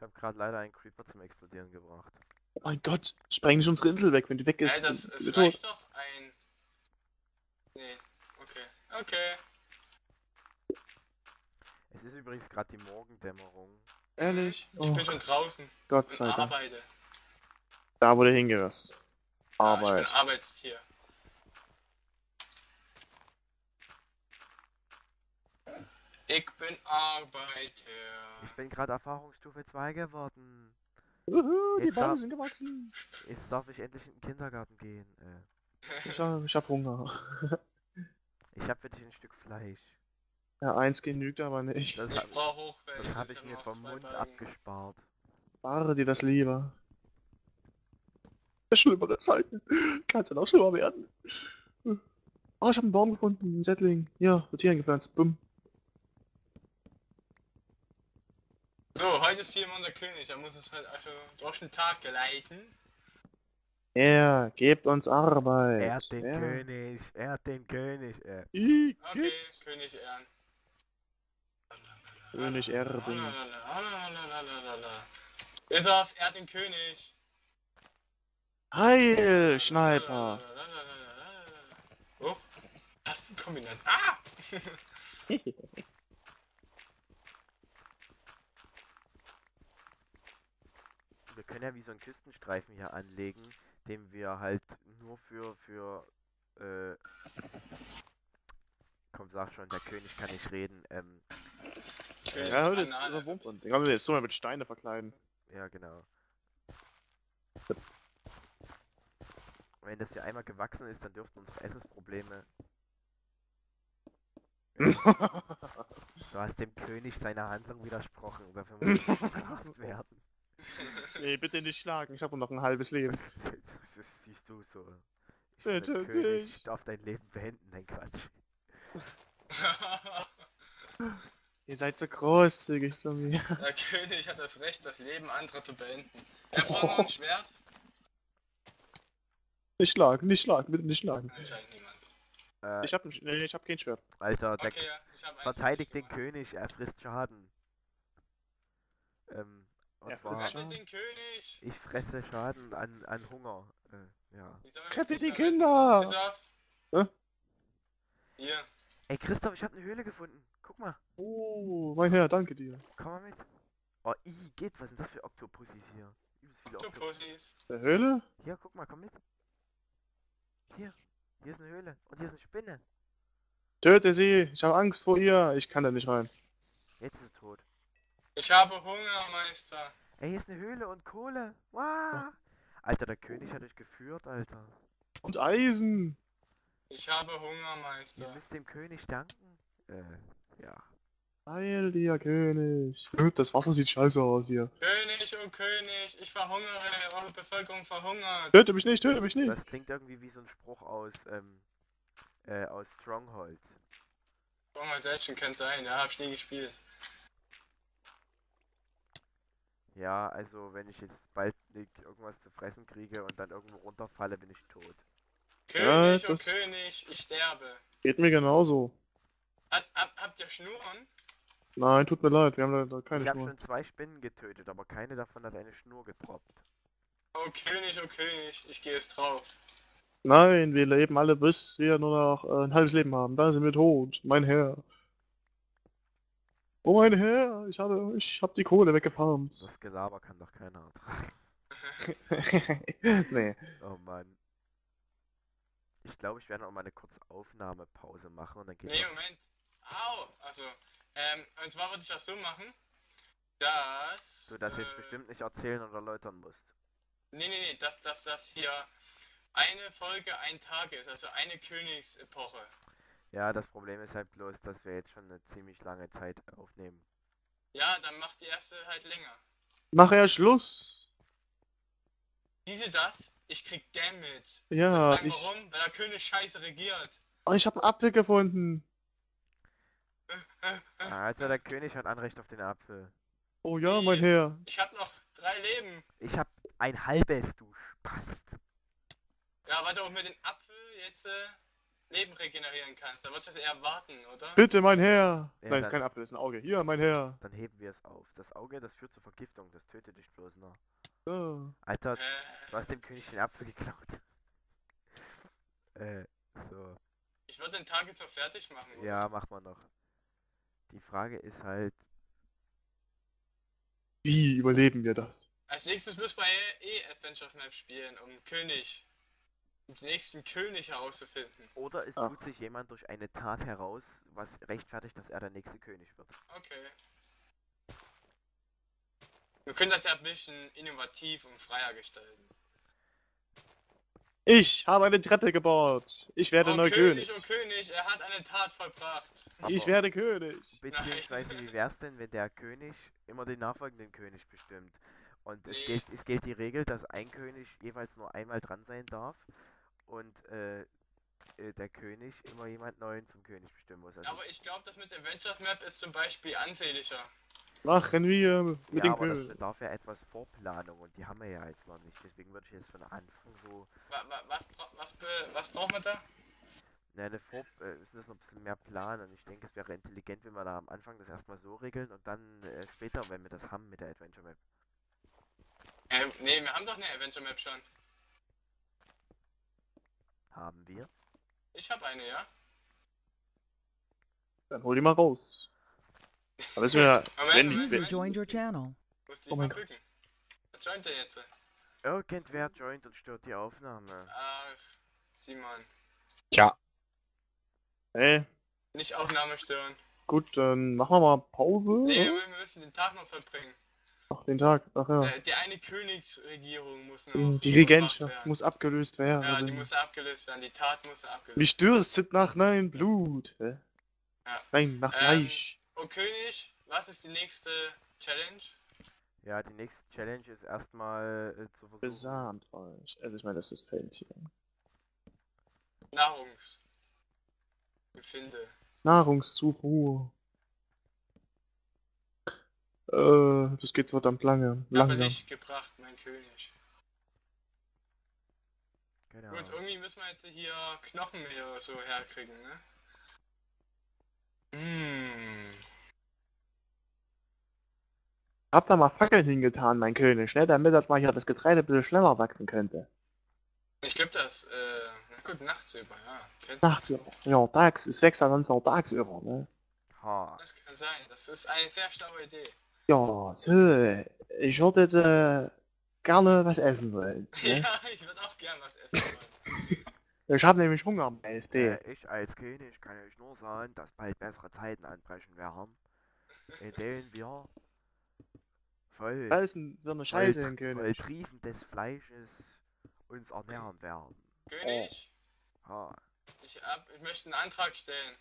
Ich habe gerade leider einen Creeper zum Explodieren gebracht. Oh mein Gott, spreng nicht unsere Insel weg. Wenn die weg Ey, ist, das, es wir tot. reicht doch ein. Nee, okay. Okay. Es ist übrigens gerade die Morgendämmerung. Ehrlich? Ich Oh, bin schon draußen Gott sei Dank. arbeite. Da, wo du hingehörst. Ja, ich Arbeit. bin Arbeitstier. Ich bin Arbeiter. Ich bin gerade Erfahrungsstufe 2 geworden. Uhu, die Bäume sind gewachsen. Jetzt darf ich endlich in den Kindergarten gehen. Äh, Ich hab, ich hab Hunger. ich habe für dich ein Stück Fleisch. Ja, eins genügt aber nicht. Das, Ich hab- brauche Hochwelt. das habe ich mir vom Mund abgespart. Spare dir das lieber. Schlimmere Zeiten. Kann es dann auch schlimmer werden. Oh, ich habe einen Baum gefunden, einen Settling. Ja, wird hier eingepflanzt. Bumm. So, heute ist viermal unser König. Er muss es halt also durch den Tag geleiten. Er gebt uns Arbeit. Er hat den ja. König, er hat den König. Äh, Ich Okay. König Ehren. König Erben. Ist auf, er hat den König. Heil, Schneiper. Oh, hast du kombiniert. Ah! wir können ja wie so einen Küstenstreifen hier anlegen, den wir halt nur für, für, äh, komm, sag schon, der König kann nicht reden, ähm, Ja, das Banane. überwumt uns. Ich kann jetzt so mal mit Steine verkleiden. ja genau. Wenn das hier einmal gewachsen ist, dann dürften unsere Essensprobleme. Du hast dem König seiner Handlung widersprochen, dafür muss ich bestraft werden. Nee, bitte nicht schlagen. Ich habe noch ein halbes Leben. Das, das siehst du so. Ich Bitte der König, nicht. darf dein Leben beenden, nein Quatsch. Ihr seid so großzügig zu mir. Der König hat das Recht, das Leben anderer zu beenden. Er braucht noch ein Schwert. Nicht schlagen, nicht schlagen, bitte nicht schlagen. Anscheinend niemand. Äh, Ich hab, ein- nee, ich hab kein Schwert. Alter, der Okay, ja, verteidigt den König, er frisst Schaden. Ähm, und Er zwar, Rettet den König! ich fresse Schaden an, an Hunger. Äh, ja. Mich die? Kinder! Hä? Hier. Ey, Christoph, ich habe eine Höhle gefunden. Guck mal, Oh, mein Herr, danke dir. komm mal mit. Oh, i, geht, was sind das für Oktopussis hier? Übelst viele Du Oktopus. Pussys. Der Höhle? Hier, guck mal, komm mit. Hier, hier ist eine Höhle und hier ist eine Spinne. Töte sie! Ich habe Angst vor ihr! Ich kann da nicht rein. Jetzt ist sie tot. Ich habe Hunger, Meister. Ey, hier ist eine Höhle und Kohle. Wow. Alter, der König hat euch geführt, Alter. Und Eisen! Ich habe Hunger, Ihr Meister. müsst dem König danken. Äh, ja. Heil dir, König! Das Wasser sieht scheiße aus hier. König, oh König, ich verhungere, eure Bevölkerung verhungert. Töte mich nicht, töte mich nicht! Das klingt irgendwie wie so ein Spruch aus, ähm, äh, aus Stronghold. Oh mein Deutschen kann sein, ja, hab ich nie gespielt. Ja, also wenn ich jetzt bald nicht irgendwas zu fressen kriege und dann irgendwo runterfalle, bin ich tot. König, das- oh König, ich sterbe. Geht mir genauso. Hat, hab, habt ihr Schnuren? Nein, tut mir leid, wir haben leider keine ich habe Schnur. schon zwei Spinnen getötet, aber keine davon hat eine Schnur getroppt. Oh König, oh König, ich gehe jetzt drauf. Nein, wir leben alle, bis wir nur noch äh, ein halbes Leben haben. Dann sind wir tot, mein Herr. Oh, mein Herr, ich habe, ich habe die Kohle weggefarmt. Das Gelaber kann doch keiner ertragen. nee. Oh Mann. Ich glaube, ich werde noch mal eine kurze Aufnahmepause machen und dann geht Nee, Moment. Au! Also, ähm, und zwar würde ich das so machen, dass... du das jetzt äh, bestimmt nicht erzählen und erläutern musst. Nee, nee, nee, dass, dass das hier eine Folge ein Tag ist, also eine Königsepoche. Ja, das Problem ist halt bloß, dass wir jetzt schon eine ziemlich lange Zeit aufnehmen. Ja, dann macht die erste halt länger. Nachher Schluss. Diese das, ich krieg Damage. Ja, Sagen ich, warum? Weil der König scheiße regiert. oh, ich habe einen Apfel gefunden. Also der König hat Anrecht auf den Apfel. Oh ja, mein Herr. Ich hab noch drei Leben. Ich hab ein halbes, du Spast. Ja, warte auch mit dem Apfel jetzt. Äh, Leben regenerieren kannst. Da würdest du es eher warten, oder? Bitte, mein Herr! Ja, Nein, ist dann- kein Apfel, ist ein Auge. Hier, mein Herr. Dann heben wir es auf. Das Auge, das führt zur Vergiftung, das tötet dich bloß noch. So. Alter, Äh, du hast dem König den Apfel geklaut. äh, so. ich würde den Tag jetzt noch fertig machen. oder? Ja, mach mal noch. Die Frage ist halt, Wie überleben wir das? Als nächstes müssen wir eh Adventure Map spielen, um König. Den nächsten König herauszufinden. oder es Ach. tut sich jemand durch eine Tat heraus, was rechtfertigt, dass er der nächste König wird. Okay. Wir können das ja ein bisschen innovativ und freier gestalten. Ich habe eine Treppe gebaut. Ich werde oh, neuer König, König. oh König, er hat eine Tat vollbracht. Ich Aber- werde König. Beziehungsweise, wie wär's denn, wenn der König immer den nachfolgenden König bestimmt? Und es Nee. gilt, es gilt die Regel, dass ein König jeweils nur einmal dran sein darf und äh, äh, der König immer jemand Neuen zum König bestimmen muss. Also, Aber ich glaube, das mit Adventure Map ist zum Beispiel ansehnlicher. Machen wir mit ja, dem aber das König. bedarf ja etwas Vorplanung und die haben wir ja jetzt noch nicht. Deswegen würde ich jetzt von Anfang so Wa wa was, was, be- was brauchen wir da? Ne, eine Vor äh, müssen das noch ein bisschen mehr planen und ich denke, es wäre intelligent, wenn wir da am Anfang das erstmal so regeln und dann äh, später, wenn wir das haben mit der Adventure Map. Ähm, nee, wir haben doch eine Adventure Map schon. Haben wir? Ich habe eine, ja? Dann hol die mal raus. Aber wir, Moment, wenn, User wenn, joined your channel. Musste ich Oh mal bücken. Was joint der jetzt? Irgendwer joint und stört die Aufnahme. Ach, Simon. hey, Nicht Aufnahme stören. gut, dann machen wir mal Pause. Nee, wir müssen den Tag noch verbringen. Ach, den Tag. Ach ja. Äh, die eine Königsregierung muss noch. Die Regentschaft werden. muss abgelöst werden. Ja, die muss abgelöst werden. Die Tat muss abgelöst Mich dürstet nach neuem Blut. Hä? Ja. Nein, nach Ähm, Fleisch. Oh König, was ist die nächste Challenge? Ja, die nächste Challenge ist erstmal äh, zu versuchen. Besamt euch. Also ich meine, das ist Feld hier. Nahrungs. Befinde. Nahrungszufuhr. Äh, das geht verdammt lange. Aber Langsam. nicht gebracht, mein König. Genau. Gut, irgendwie müssen wir jetzt hier Knochenmehl oder so herkriegen, ne? Mmh. Hab da mal Fackeln hingetan, mein König, ne? Damit das mal hier das Getreide ein bisschen schneller wachsen könnte. Ich glaube das, äh, na gut, nachts über, ja. Kennst Nachts, ja, tags, es wächst ja sonst auch tagsüber, ne? Ha. Das kann sein. Das ist eine sehr schlaue Idee. Ja, so, ich würde jetzt, äh, gerne was essen wollen. Ne? Ja, ich würde auch gern was essen wollen. Ich habe nämlich Hunger, Majestät. Äh, ich als König kann euch nur sagen, dass bald bessere Zeiten anbrechen werden, in denen wir voll, denn für eine Scheiße, voll, König? voll triefendes Fleisches uns ernähren werden. König, Ha. ich, hab, ich möchte einen Antrag stellen.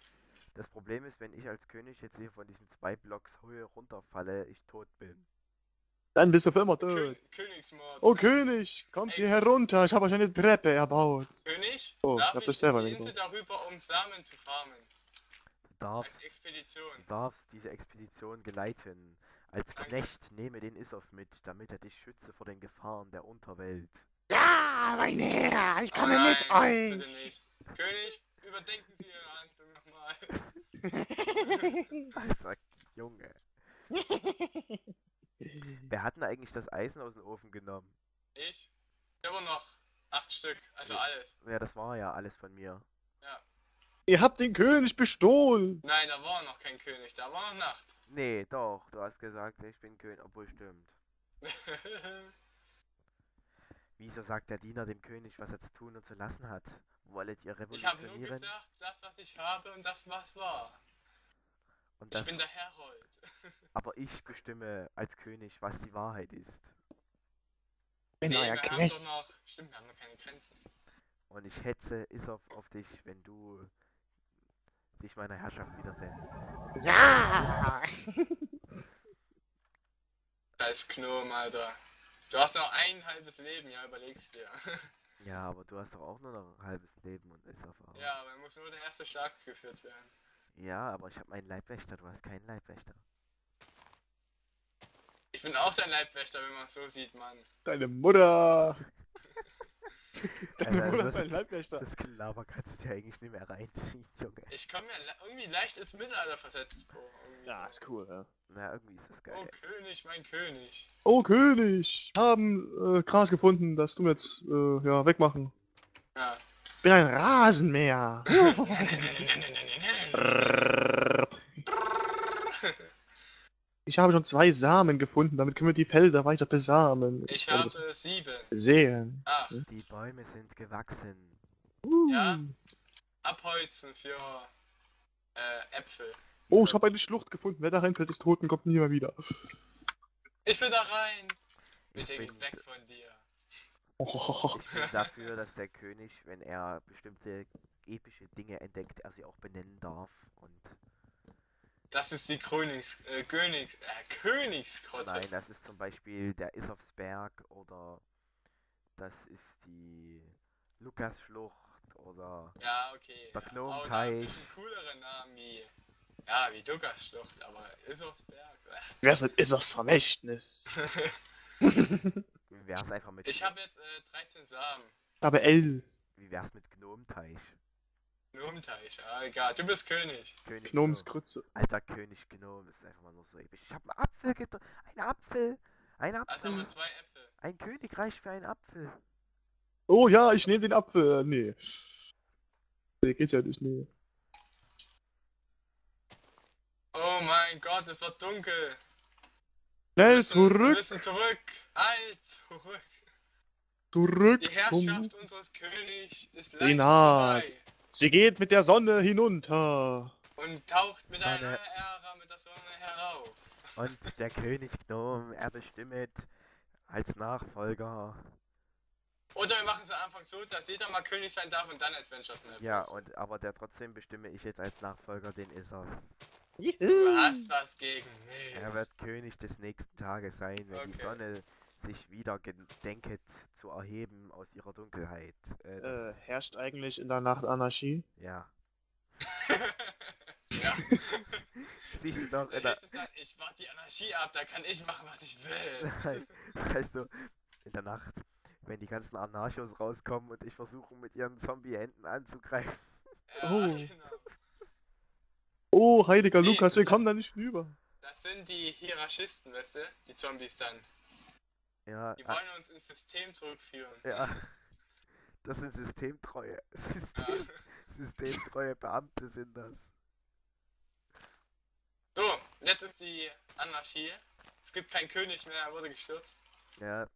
Das Problem ist, wenn ich als König jetzt hier von diesem zwei Blocks Höhe runterfalle, ich tot bin. Dann bist du für immer Kö tot. Königsmord. Oh König, kommt hier herunter, ich habe euch eine Treppe erbaut. König, Oh, ich darf hab ich das selber die nicht Insel darüber, um Samen zu farmen? Du Als darfst, Expedition. du darfst diese Expedition geleiten. Als Danke. Knecht nehme den Issof mit, damit er dich schütze vor den Gefahren der Unterwelt. Ja, mein Herr, ich Oh nein, bitte nicht. König, überdenken Sie Ihre Handlung nochmal. Alter Junge. Wer hat denn eigentlich das Eisen aus dem Ofen genommen? Ich? Immer noch acht Stück, also alles. Ja, das war ja alles von mir. Ihr habt den König bestohlen. Nein, da war noch kein König, da war noch Nacht. Nee, doch, du hast gesagt, ich bin König, obwohl stimmt. Wieso sagt der Diener dem König, was er zu tun und zu lassen hat? Wollet ihr ich habe nur revolutionieren? gesagt, das was ich habe und das was war. Und Ich das, bin der Herold. aber ich bestimme als König, was die Wahrheit ist. Bin nee, euer wir haben doch Knecht. noch. Stimmt, wir haben noch keine Grenzen. Und ich hetze Issof auf dich, wenn du dich meiner Herrschaft widersetzt. Ja. Scheiß Gnome, Alter. Du hast noch ein halbes Leben, ja, überlegst dir. Ja, aber du hast doch auch nur noch ein halbes Leben und Issof auch. ja, aber muss nur der erste Schlag geführt werden. Ja, aber ich habe meinen Leibwächter, du hast keinen Leibwächter. Ich bin auch dein Leibwächter, wenn man es so sieht, Mann. Deine Mutter. Der Alter, Bewohner das- ist ein Leibwächter. Das Gelaber kannst du dir eigentlich nicht mehr reinziehen, Junge. Ich komme mir le- irgendwie leicht ins Mittelalter versetzt Ja, so. ist cool, ja. Na, irgendwie ist das geil. Oh, König, mein König. Oh, König! Haben äh, Gras gefunden, das du jetzt äh, ja, wegmachen. Ja. Bin ein Rasenmäher. Ich habe schon zwei Samen gefunden, damit können wir die Felder weiter besamen. Ich habe das sieben. Sehen. Ah, Die Bäume sind gewachsen. Uh. Ja. abholzen für äh, Äpfel. Oh, ich habe eine Schlucht gefunden. Wer da reinfällt, ist tot und kommt nie mehr wieder. Ich will da rein. Ich Ich bin, weg von dir. Oh, ich bin dafür, dass der König, wenn er bestimmte epische Dinge entdeckt, er sie auch benennen darf. Und Das ist die Krönings, äh, Königs, äh, Königsgrotte. nein, das ist zum Beispiel der Isofsberg oder das ist die Lukasschlucht oder Ja, okay. Der ja. Gnomenteich. Oh, da ein bisschen coolere Namen wie, ja, wie Lukasschlucht, aber Isofsberg. äh. wer ist mit Issos Vermächtnis? wie wär's einfach mit Ich habe jetzt äh, 13 Samen. Aber L. wie wär's mit Gnomenteich? Gnomenteich, ah, egal, du bist König. König Gnoms Gnome. Grütze. Alter König Gnome, das ist einfach mal nur so episch. Ich habe einen Apfel getroffen. Ein Apfel. Ein Also haben Apfel. wir zwei Äpfel. Ein Königreich für einen Apfel. Oh ja, ich nehme den Apfel. Nee. Nee, geht ja nicht, nee. Oh mein Gott, es wird dunkel. Schnell Wir müssen- Wir zurück, müssen zurück. Halt, zurück. zurück Die zum... Herrschaft unseres Königs ist leicht naht. vorbei. Sie geht mit der Sonne hinunter. Und taucht mit Sonne. einer Ära mit der Sonne herauf. Und der König Gnome, er bestimmt als Nachfolger. Oder wir machen es am Anfang so, dass jeder mal König sein darf und dann Adventure Map. Ja, und aber der trotzdem bestimme ich jetzt als Nachfolger den Isar. Du hast was gegen mich. Er wird König des nächsten Tages sein, wenn die Okay. Sonne sich wieder gedenket zu erheben aus ihrer Dunkelheit. Äh, Äh, herrscht eigentlich in der Nacht Anarchie? ja. ja. Siehst du doch, in der, ich mach die Anarchie ab, da kann ich machen, was ich will. Nein, weißt du, in der Nacht, wenn die ganzen Anarchos rauskommen und ich versuche mit ihren Zombie-Händen anzugreifen. Ja, Oh. genau. Oh, heiliger Nee, Lukas, wir kommen da nicht rüber. Das sind die Hierarchisten, weißt du? Die Zombies dann. Ja, Die ah, wollen uns ins System zurückführen. ja. Das sind systemtreue, Ja. System, systemtreue Beamte sind das. So, jetzt ist die Anarchie. Es gibt keinen König mehr, er wurde gestürzt. Ja,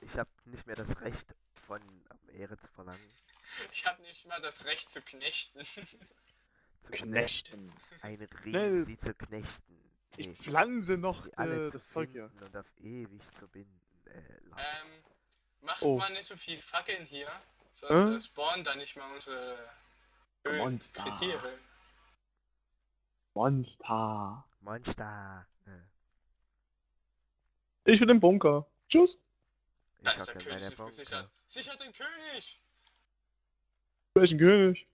ich habe nicht mehr das Recht von Ehre zu verlangen. Ich habe nicht mal das Recht zu knechten. Zu Knechten. Einen Schnell. Ring, sie zu knechten. Ich Nee, pflanze noch sie alle äh, zu das Zeug hier. und auf ewig zu binden. Äh. Ähm, macht Oh. mal nicht so viel Fackeln hier. Sonst äh, spawnen da nicht mal unsere Höhen- Monster. Kriterien. Monster. Monster. Äh, Ich will den Bunker. Tschüss. Da ich ist der König ist Bunker. gesichert. Sichert den König! Welchen König?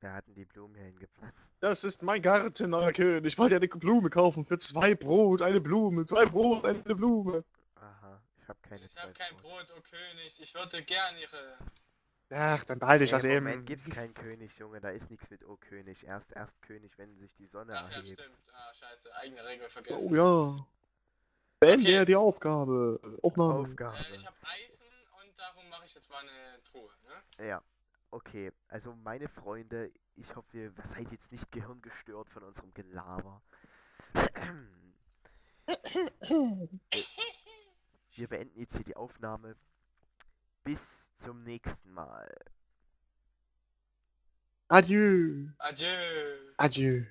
Wir hatten die Blumen hier hingepflanzt. Das ist mein Garten, euer König. Ich wollte eine Blume kaufen für zwei Brot, eine Blume, zwei Brot, eine Blume. Aha, ich habe keine Ich habe Zeit. kein Brot, oh König. Ich würde gern ihre. Ach, dann behalte ich das Im eben. Moment gibt's keinen König, Junge. Da ist nichts mit O König. Erst erst König, wenn sich die Sonne Ach ja, erhebt. stimmt. Ah, scheiße. Eigene Regel vergessen. Oh ja. Beende Okay. die Aufgabe. Aufnahme. Aufgabe. Äh, ich habe Eisen und darum mache ich jetzt mal eine Truhe. Ne? Ja, okay. Also meine Freunde, ich hoffe, ihr seid jetzt nicht gehirngestört von unserem Gelaber. Wir beenden jetzt hier die Aufnahme. Bis zum nächsten Mal. Adieu. Adieu. Adieu.